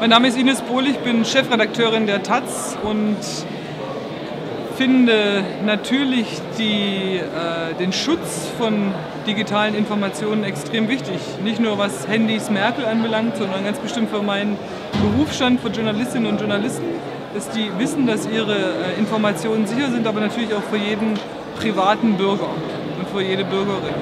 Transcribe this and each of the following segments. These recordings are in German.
Mein Name ist Ines Bohl, ich bin Chefredakteurin der Taz und finde natürlich die, äh, den Schutz von digitalen Informationen extrem wichtig. Nicht nur was Handys Merkel anbelangt, sondern ganz bestimmt für meinen Berufsstand für Journalistinnen und Journalisten, dass die wissen, dass ihre äh, Informationen sicher sind, aber natürlich auch für jeden privaten Bürger und für jede Bürgerin.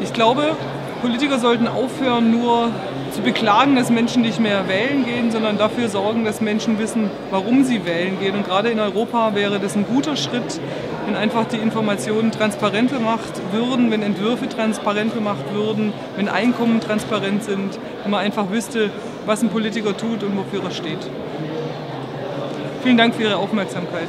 Ich glaube, Politiker sollten aufhören, nur zu beklagen, dass Menschen nicht mehr wählen gehen, sondern dafür sorgen, dass Menschen wissen, warum sie wählen gehen. Und gerade in Europa wäre das ein guter Schritt, wenn einfach die Informationen transparent gemacht würden, wenn Entwürfe transparent gemacht würden, wenn Einkommen transparent sind, wenn man einfach wüsste, was ein Politiker tut und wofür er steht. Vielen Dank für Ihre Aufmerksamkeit.